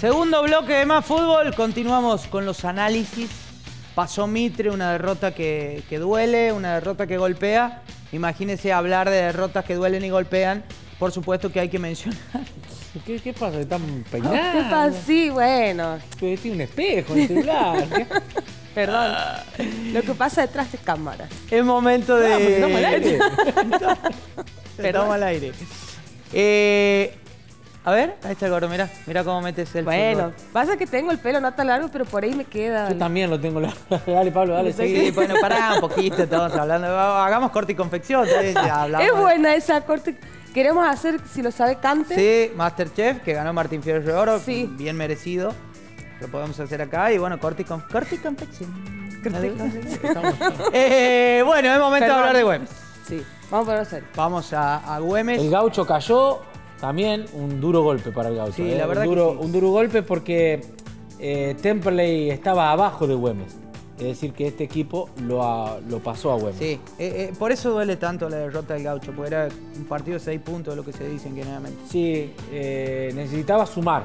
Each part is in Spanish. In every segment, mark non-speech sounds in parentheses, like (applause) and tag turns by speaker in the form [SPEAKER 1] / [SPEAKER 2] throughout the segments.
[SPEAKER 1] Segundo bloque de más fútbol, continuamos con los análisis. Pasó Mitre, una derrota que, que duele, una derrota que golpea. Imagínense hablar de derrotas que duelen y golpean. Por supuesto que hay que mencionar.
[SPEAKER 2] ¿Qué, qué pasa? ¿Están peinados?
[SPEAKER 3] ¿Qué pasa? Sí, bueno.
[SPEAKER 2] Tiene un espejo en el celular.
[SPEAKER 3] Perdón. Lo que pasa detrás de cámaras.
[SPEAKER 1] Es momento de.
[SPEAKER 2] Ah, porque estamos al aire.
[SPEAKER 1] Estamos al aire. Eh, a ver, ahí está el gordo, mirá, mirá cómo metes el
[SPEAKER 3] Bueno,
[SPEAKER 1] fútbol.
[SPEAKER 3] pasa que tengo el pelo no tan largo, pero por ahí me queda.
[SPEAKER 2] Yo también lo tengo. la- (laughs) Dale, Pablo, dale,
[SPEAKER 1] Sí,
[SPEAKER 2] seguí.
[SPEAKER 1] bueno, pará un poquito, estamos hablando. Hagamos corte y confección. ¿sí? Ya (laughs) hablamos
[SPEAKER 3] Es buena esa corte. Queremos hacer, si lo sabe, cante.
[SPEAKER 1] Sí, Masterchef, que ganó Martín Fierro de Oro,
[SPEAKER 3] Sí.
[SPEAKER 1] bien merecido. Lo podemos hacer acá y bueno, corte y, con- corte y confección. Eh, bueno, es momento de hablar de Güemes.
[SPEAKER 3] Sí, vamos a serio.
[SPEAKER 1] Vamos a, a Güemes.
[SPEAKER 2] El gaucho cayó, también un duro golpe para el gaucho.
[SPEAKER 1] Sí,
[SPEAKER 2] ¿eh?
[SPEAKER 1] la verdad
[SPEAKER 2] un
[SPEAKER 1] que
[SPEAKER 2] duro,
[SPEAKER 1] sí.
[SPEAKER 2] Un duro golpe porque eh, Temperley estaba abajo de Güemes. Es decir, que este equipo lo, a- lo pasó a Güemes.
[SPEAKER 1] Sí, eh, eh, por eso duele tanto la derrota del Gaucho, porque era un partido de 6 puntos, lo que se dicen generalmente.
[SPEAKER 2] Sí, eh, necesitaba sumar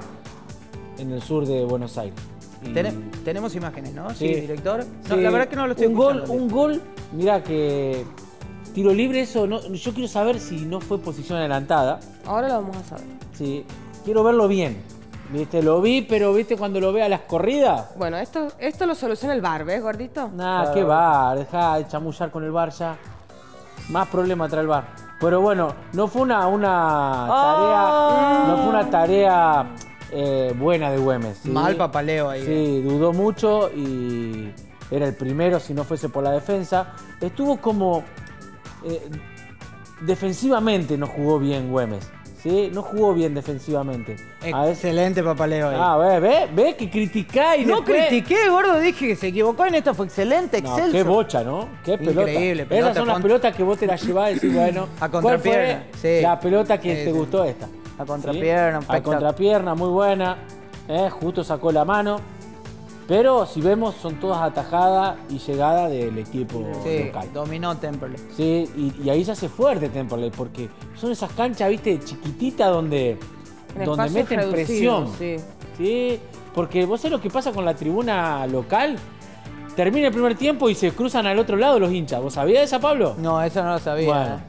[SPEAKER 2] en el sur de Buenos Aires. Y-
[SPEAKER 1] tenemos imágenes, ¿no? Sí,
[SPEAKER 2] Sí.
[SPEAKER 1] director. No,
[SPEAKER 2] Sí,
[SPEAKER 1] la verdad que no lo estoy
[SPEAKER 2] un gol, un gol, mira que tiro libre eso, no, yo quiero saber si no fue posición adelantada.
[SPEAKER 3] Ahora lo vamos a saber.
[SPEAKER 2] Sí, quiero verlo bien. Viste, lo vi, pero viste cuando lo ve a las corridas.
[SPEAKER 3] Bueno, esto, esto lo soluciona el bar, ¿ves, gordito?
[SPEAKER 2] Nah, qué bar, deja de chamullar con el bar ya. Más problema trae el bar. Pero bueno, no fue una, una tarea. No fue una tarea eh, buena de Güemes. ¿sí?
[SPEAKER 1] Mal papaleo ahí. eh.
[SPEAKER 2] Sí, dudó mucho y era el primero si no fuese por la defensa. Estuvo como. Eh, defensivamente no jugó bien Güemes. ¿sí? No jugó bien defensivamente. A
[SPEAKER 1] Excelente papaleo ahí.
[SPEAKER 2] Ah, ve, ve, ve que criticáis.
[SPEAKER 1] no
[SPEAKER 2] después-
[SPEAKER 1] critiqué, gordo, dije que se equivocó en esta, fue excelente,
[SPEAKER 2] No,
[SPEAKER 1] excelso.
[SPEAKER 2] qué bocha, ¿no? Qué pelota.
[SPEAKER 1] Increíble, pelota,
[SPEAKER 2] Esas son las pelotas que vos te las llevás y decís, (clears throat) bueno,
[SPEAKER 1] A
[SPEAKER 2] ¿cuál
[SPEAKER 1] contrapierna,
[SPEAKER 2] fue
[SPEAKER 1] sí.
[SPEAKER 2] la pelota que
[SPEAKER 1] Sí,
[SPEAKER 2] te
[SPEAKER 1] sí.
[SPEAKER 2] gustó esta?
[SPEAKER 1] A contrapierna, un
[SPEAKER 2] A contrapierna, muy buena. ¿eh? Justo sacó la mano. Pero si vemos, son todas atajadas y llegadas del equipo
[SPEAKER 1] Sí,
[SPEAKER 2] local.
[SPEAKER 1] dominó Temperley.
[SPEAKER 2] Sí, y, y ahí se hace fuerte Temperley, porque son esas canchas, viste, chiquititas donde, donde meten presión.
[SPEAKER 3] sí.
[SPEAKER 2] Sí, porque vos sabés lo que pasa con la tribuna local. Termina el primer tiempo y se cruzan al otro lado los hinchas. ¿Vos sabías esa, Pablo?
[SPEAKER 1] No, eso no lo sabía.
[SPEAKER 2] Bueno,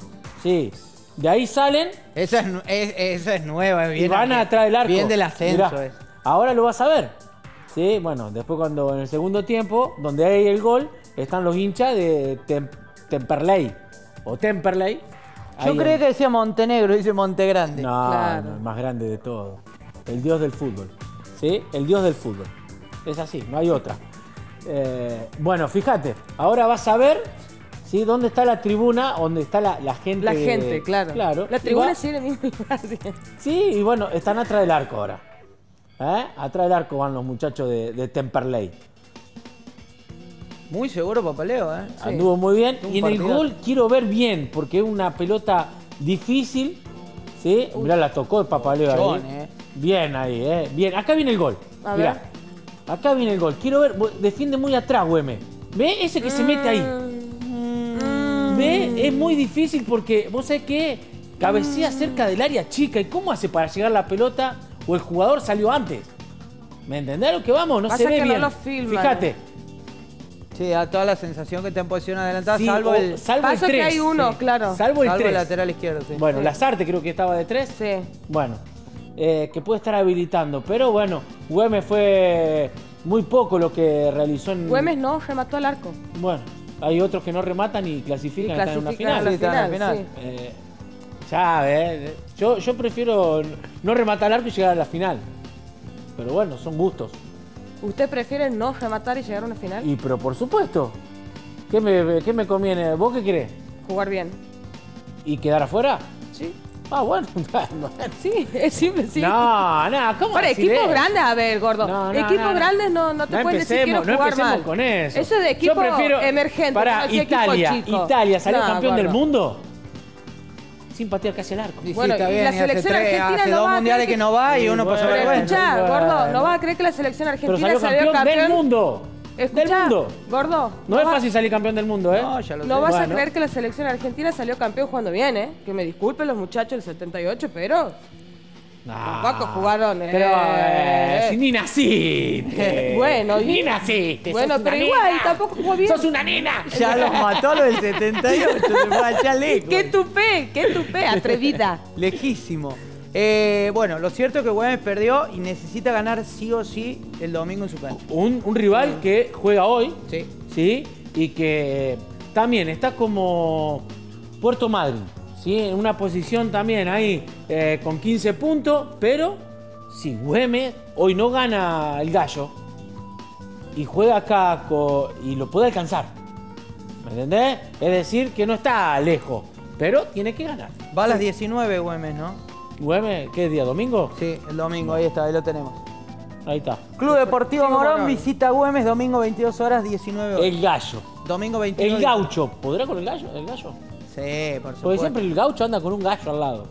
[SPEAKER 2] sí. De ahí salen
[SPEAKER 1] Esa es, es- esa es nueva,
[SPEAKER 2] y van atrás del arco.
[SPEAKER 1] Bien del ascenso.
[SPEAKER 2] Mirá,
[SPEAKER 1] es.
[SPEAKER 2] Ahora lo vas a ver. Sí, bueno, después cuando en el segundo tiempo, donde hay el gol, están los hinchas de Tem- Temperley. O Temperley.
[SPEAKER 1] Yo creía
[SPEAKER 2] en-
[SPEAKER 1] que decía Montenegro, dice Montegrande.
[SPEAKER 2] No,
[SPEAKER 3] Claro.
[SPEAKER 2] no, el más grande de todo. El dios del fútbol. ¿Sí? El dios del fútbol. Es así, no hay otra. Eh, bueno, fíjate, ahora vas a ver ¿sí? dónde está la tribuna, dónde está la, la gente.
[SPEAKER 3] La
[SPEAKER 2] de-
[SPEAKER 3] gente, claro.
[SPEAKER 2] Claro.
[SPEAKER 3] La tribuna
[SPEAKER 2] va-
[SPEAKER 3] sigue en el mismo lugar. (laughs) Sí,
[SPEAKER 2] y bueno, están atrás del arco ahora. ¿Eh? Atrás del arco van los muchachos de, de Temperley.
[SPEAKER 1] Muy seguro papaleo, ¿eh? Sí.
[SPEAKER 2] Anduvo muy bien.
[SPEAKER 1] Un
[SPEAKER 2] y en el gol quiero ver bien, porque es una pelota difícil. ¿Sí? Mirá, la tocó el papaleo ahí.
[SPEAKER 1] eh.
[SPEAKER 2] Bien ahí, ¿eh? Bien. Acá viene el gol.
[SPEAKER 3] A
[SPEAKER 2] Mirá.
[SPEAKER 3] ver.
[SPEAKER 2] Acá viene el gol. Quiero ver. Defiende muy atrás, Güeme. ¿Ve? Ese que se mete ahí.
[SPEAKER 3] Mm.
[SPEAKER 2] ¿Ve? Es muy difícil porque vos sabés que cabecea cerca del área chica. ¿Y cómo hace para llegar la pelota? O el jugador salió antes. ¿Me entendés lo que vamos? No
[SPEAKER 3] Pasa
[SPEAKER 2] se ve
[SPEAKER 3] que no
[SPEAKER 2] bien.
[SPEAKER 3] lo filman.
[SPEAKER 2] Fíjate.
[SPEAKER 1] Sí, da toda la sensación que te en posición adelantada,
[SPEAKER 2] Sí,
[SPEAKER 1] salvo el,
[SPEAKER 2] salvo el
[SPEAKER 3] Pasa que
[SPEAKER 2] tres.
[SPEAKER 3] hay uno,
[SPEAKER 1] Sí.
[SPEAKER 3] claro.
[SPEAKER 2] Salvo el
[SPEAKER 1] salvo el
[SPEAKER 2] 3.
[SPEAKER 1] lateral izquierdo. Sí.
[SPEAKER 2] Bueno, Lazarte creo que estaba de 3.
[SPEAKER 3] Sí.
[SPEAKER 2] Bueno, eh, que puede estar habilitando. Pero bueno, Güemes fue muy poco lo que realizó en.
[SPEAKER 3] Güemes no, remató al arco.
[SPEAKER 2] Bueno, hay otros que no rematan y
[SPEAKER 3] Y
[SPEAKER 2] clasifican, están en una
[SPEAKER 3] clasifican
[SPEAKER 2] final.
[SPEAKER 3] la
[SPEAKER 1] Sí, están en la
[SPEAKER 3] final.
[SPEAKER 1] final.
[SPEAKER 3] sí.
[SPEAKER 2] Eh, ya, eh, yo, yo prefiero no rematar al arco y llegar a la final. Pero bueno, son gustos.
[SPEAKER 3] ¿Usted prefiere no rematar y llegar a una final?
[SPEAKER 2] Y pero por supuesto, ¿qué me, qué me conviene? ¿Vos qué querés?
[SPEAKER 3] Jugar bien.
[SPEAKER 2] ¿Y quedar afuera?
[SPEAKER 3] Sí.
[SPEAKER 2] Ah, bueno. (laughs)
[SPEAKER 3] Sí, es simple, sí.
[SPEAKER 2] No, no, ¿cómo
[SPEAKER 3] Para equipos grandes, a ver, gordo.
[SPEAKER 2] No, no,
[SPEAKER 3] equipos
[SPEAKER 2] no,
[SPEAKER 3] grandes no, no te
[SPEAKER 2] No
[SPEAKER 3] pueden decir quiero
[SPEAKER 2] empecemos, no
[SPEAKER 3] jugar
[SPEAKER 2] empecemos
[SPEAKER 3] mal.
[SPEAKER 2] con eso.
[SPEAKER 3] Eso es de equipo
[SPEAKER 2] Yo prefiero,
[SPEAKER 3] emergente.
[SPEAKER 2] Para
[SPEAKER 3] es equipo
[SPEAKER 2] Italia,
[SPEAKER 3] chico.
[SPEAKER 2] Italia salió campeón del
[SPEAKER 3] gordo.
[SPEAKER 2] mundo sin patear casi el arco.
[SPEAKER 1] Y sí,
[SPEAKER 3] Bueno,
[SPEAKER 1] está
[SPEAKER 3] y
[SPEAKER 1] bien,
[SPEAKER 3] la
[SPEAKER 1] y hace
[SPEAKER 3] selección
[SPEAKER 1] tres-
[SPEAKER 3] argentina
[SPEAKER 1] hace
[SPEAKER 3] no
[SPEAKER 1] dos
[SPEAKER 3] va
[SPEAKER 1] mundiales que
[SPEAKER 3] que-
[SPEAKER 1] no va y uno
[SPEAKER 2] bueno.
[SPEAKER 3] Pero
[SPEAKER 1] vergüenza.
[SPEAKER 3] escuchá,
[SPEAKER 2] Bueno.
[SPEAKER 3] gordo, no vas a creer que la selección argentina
[SPEAKER 2] salió
[SPEAKER 3] salió
[SPEAKER 2] campeón,
[SPEAKER 3] campeón.
[SPEAKER 2] del mundo.
[SPEAKER 3] Escuchá,
[SPEAKER 2] del mundo.
[SPEAKER 3] Gordo,
[SPEAKER 2] No es fácil salir campeón del mundo, ¿eh?
[SPEAKER 1] No, ya lo
[SPEAKER 3] No
[SPEAKER 1] sé.
[SPEAKER 3] vas a creer que la selección argentina salió campeón jugando bien, ¿eh? Que me disculpen los muchachos del 78, pero Tampoco jugaron, eh.
[SPEAKER 2] Pero eh, ni naciste. (laughs)
[SPEAKER 3] Bueno,
[SPEAKER 2] ni naciste.
[SPEAKER 3] Bueno, pero igual,
[SPEAKER 2] nena.
[SPEAKER 3] tampoco jugó bien.
[SPEAKER 2] Sos una nena.
[SPEAKER 1] Ya los mató los del 78, se fue allá lejos.
[SPEAKER 3] ¡Qué tupé! ¡Qué tupé! Atrevida. (laughs)
[SPEAKER 1] Lejísimo. Eh, bueno, lo cierto es que Güemes perdió y necesita ganar sí o sí el domingo en su cancha.
[SPEAKER 2] Un, un rival que juega hoy,
[SPEAKER 1] Sí.
[SPEAKER 2] ¿sí? Y que también está como Puerto Madryn, ¿sí? En una posición también ahí eh, con 15 puntos, pero si Güemes hoy no gana el gallo y juega acá y lo puede alcanzar, ¿me entendés? Es decir, que no está lejos, pero tiene que ganar.
[SPEAKER 1] Va a las 19 Güemes, ¿no?
[SPEAKER 2] Güemes, ¿qué día? ¿Domingo?
[SPEAKER 1] Sí, el domingo, ahí está, ahí lo tenemos.
[SPEAKER 2] Ahí está.
[SPEAKER 1] Club Deportivo Morón visita Güemes domingo 22 horas 19 horas.
[SPEAKER 2] El gallo.
[SPEAKER 1] Domingo 21
[SPEAKER 2] El gaucho. ¿Podrá con el gallo? ¿El gallo?
[SPEAKER 1] Sí, por
[SPEAKER 2] Porque
[SPEAKER 1] supuesto.
[SPEAKER 2] siempre el gaucho anda con un gallo al lado.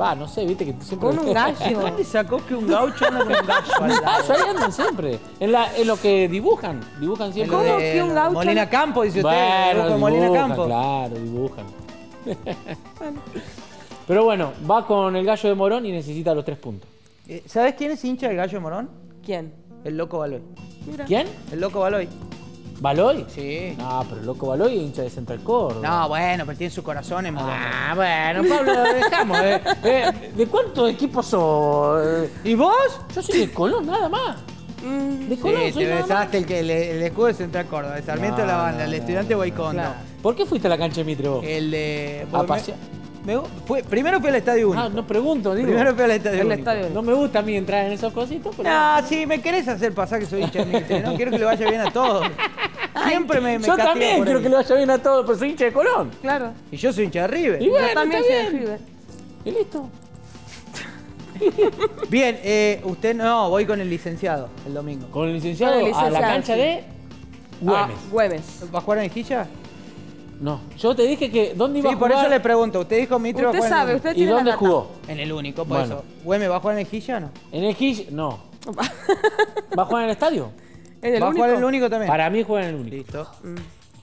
[SPEAKER 2] Va, no sé, viste que siempre.
[SPEAKER 3] Con un (laughs) gallo.
[SPEAKER 1] ¿Dónde sacó que un gaucho anda con un gallo al
[SPEAKER 2] Un
[SPEAKER 1] lado?
[SPEAKER 2] gallo, ahí andan siempre. En, la, en lo que dibujan. Dibujan siempre.
[SPEAKER 3] ¿Cómo
[SPEAKER 1] de
[SPEAKER 3] que un gaucho
[SPEAKER 1] Molina Campo, dice usted.
[SPEAKER 2] Bueno,
[SPEAKER 1] Molina Campo.
[SPEAKER 2] claro, dibujan. (laughs) Pero bueno, va con el gallo de Morón y necesita los tres puntos.
[SPEAKER 1] Eh, ¿Sabes quién es hincha del gallo de Morón?
[SPEAKER 3] ¿Quién?
[SPEAKER 1] El loco Baloy.
[SPEAKER 3] Mira.
[SPEAKER 2] ¿Quién?
[SPEAKER 1] El loco Baloy.
[SPEAKER 2] ¿Baloy?
[SPEAKER 1] Sí.
[SPEAKER 2] No, pero el loco Baloy es hincha de Central Córdoba.
[SPEAKER 1] No, bueno, pero tiene su corazón en.
[SPEAKER 2] Ah, bueno, Pablo, dejamos. eh. Eh, ¿De cuántos equipos sos? Eh,
[SPEAKER 1] ¿Y vos?
[SPEAKER 2] Yo soy de Colón, nada más.
[SPEAKER 3] Mm,
[SPEAKER 2] De Colón
[SPEAKER 1] Sí,
[SPEAKER 2] soy
[SPEAKER 1] te
[SPEAKER 2] nada más.
[SPEAKER 1] besaste el, que- el, el escudo de Central Córdoba, el Sarmiento
[SPEAKER 2] No,
[SPEAKER 1] de la banda,
[SPEAKER 2] no,
[SPEAKER 1] el
[SPEAKER 2] no,
[SPEAKER 1] estudiante
[SPEAKER 2] no.
[SPEAKER 1] Guaycondo.
[SPEAKER 3] Claro.
[SPEAKER 2] ¿Por qué fuiste a la cancha de Mitre vos?
[SPEAKER 1] El de.
[SPEAKER 2] A pasear.
[SPEAKER 1] Me- fue- primero fui al Estadio Único.
[SPEAKER 2] Ah, no pregunto, digo.
[SPEAKER 1] primero fui al Estadio
[SPEAKER 3] El
[SPEAKER 1] Único.
[SPEAKER 3] Estadio
[SPEAKER 2] No me gusta a mí entrar en esos cositos, pero.
[SPEAKER 1] No, sí, me querés hacer pasar que soy hincha de Mitre, ¿no? Quiero que le vaya bien a todos. (laughs) Siempre me, me
[SPEAKER 2] Yo también quiero que le vaya bien a todos, pero soy hincha de Colón.
[SPEAKER 3] Claro.
[SPEAKER 1] Y yo soy hincha de River.
[SPEAKER 2] Y bueno,
[SPEAKER 3] Yo también soy de
[SPEAKER 2] bien.
[SPEAKER 3] River.
[SPEAKER 2] Y listo. (laughs)
[SPEAKER 1] Bien, eh, usted no, voy con el licenciado el domingo.
[SPEAKER 2] Con el licenciado,
[SPEAKER 3] Con el
[SPEAKER 2] a la cancha
[SPEAKER 3] sí.
[SPEAKER 2] de Güemes.
[SPEAKER 3] Ah, Güemes.
[SPEAKER 1] ¿Va a jugar en Quilla?
[SPEAKER 2] No, yo te dije que dónde iba
[SPEAKER 1] Sí,
[SPEAKER 2] a
[SPEAKER 1] por
[SPEAKER 2] jugar
[SPEAKER 1] eso le pregunto. Usted dijo a
[SPEAKER 3] Usted sabe, usted
[SPEAKER 2] y
[SPEAKER 3] tiene la
[SPEAKER 2] dónde
[SPEAKER 3] data.
[SPEAKER 2] jugó.
[SPEAKER 1] En el único, por
[SPEAKER 2] Bueno.
[SPEAKER 1] eso. ¿Güeme va a jugar en el Quilla o no?
[SPEAKER 2] En el Gish, no. (laughs) ¿Va a jugar en el estadio?
[SPEAKER 3] ¿En el
[SPEAKER 1] ¿Va a
[SPEAKER 3] único?
[SPEAKER 1] jugar en el único también?
[SPEAKER 2] Para mí juega en el único.
[SPEAKER 1] Listo.
[SPEAKER 3] Mm.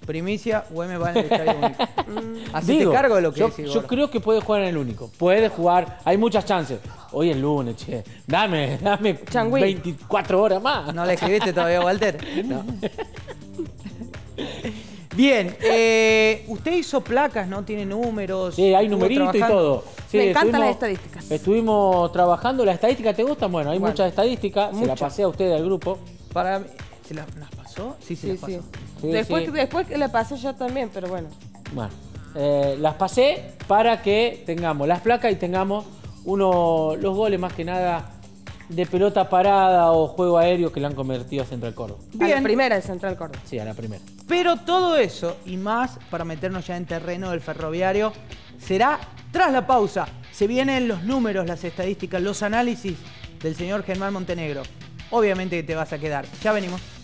[SPEAKER 1] Primicia, Güeme va en el Estadio (laughs) Único.
[SPEAKER 2] Digo,
[SPEAKER 1] cargo de lo que
[SPEAKER 2] yo,
[SPEAKER 1] decís,
[SPEAKER 2] yo creo que puede jugar en el único. Puede jugar, hay muchas chances. Hoy es lunes, che. Dame, dame
[SPEAKER 3] Changüí.
[SPEAKER 2] 24 horas más.
[SPEAKER 1] ¿No le escribiste todavía, Walter? (laughs) Bien, eh, usted hizo placas, ¿no? Tiene números.
[SPEAKER 2] Sí, hay numeritos y todo. Sí,
[SPEAKER 3] Me encantan las estadísticas.
[SPEAKER 2] Estuvimos trabajando. ¿La estadística te gusta? Bueno, hay
[SPEAKER 3] Bueno,
[SPEAKER 2] muchas estadísticas. Se la pasé a ustedes al grupo.
[SPEAKER 1] Para mí- ¿Se la- las pasó? Sí, se
[SPEAKER 3] Sí,
[SPEAKER 1] las pasó.
[SPEAKER 3] sí.
[SPEAKER 2] Sí,
[SPEAKER 3] después,
[SPEAKER 2] sí.
[SPEAKER 3] después que le pasé yo también, pero bueno.
[SPEAKER 2] Bueno, eh, las pasé para que tengamos las placas y tengamos uno, los goles más que nada de pelota parada o juego aéreo que le han convertido a Central Córdoba.
[SPEAKER 3] A
[SPEAKER 1] Bien.
[SPEAKER 3] la primera de Central Córdoba.
[SPEAKER 2] Sí, a la primera.
[SPEAKER 1] Pero todo eso y más para meternos ya en terreno del ferroviario será tras la pausa. Se vienen los números, las estadísticas, los análisis del señor Germán Montenegro. Obviamente que te vas a quedar. Ya venimos.